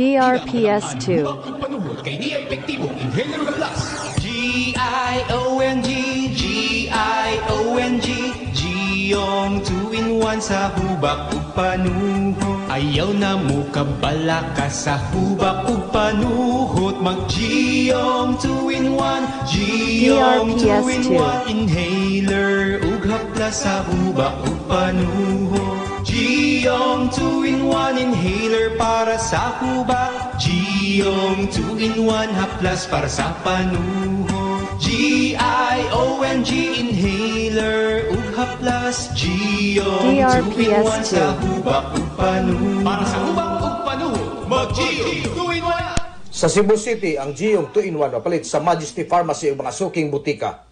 DRPS2. Panuhod kay di epektibo Inhaler Plus G-I-O-N-G, G-I-O-N-G Giong 2-in-1 sa hubak ug panuhot Ayaw na mo kabala ka sa hubak ug panuhot Mag Giong 2-in-1, Giong DRPS2. 2-in-1 Inhaler ug haplas sa hubak ug panuhot Giong Geom 2 in 1 inhaler para sa kuba. Geom 2 in 1 haplas para sa panuho. G-I-O-N-G inhaler ug haplas. Geom 2 in 1 sa kuba ug panuho. Para sa kuba ug panuho. Mag Geom 2 in 1 Sa Cebu City, ang Geom 2 in 1 mapalit sa Majesty Pharmacy ug mga suking butika.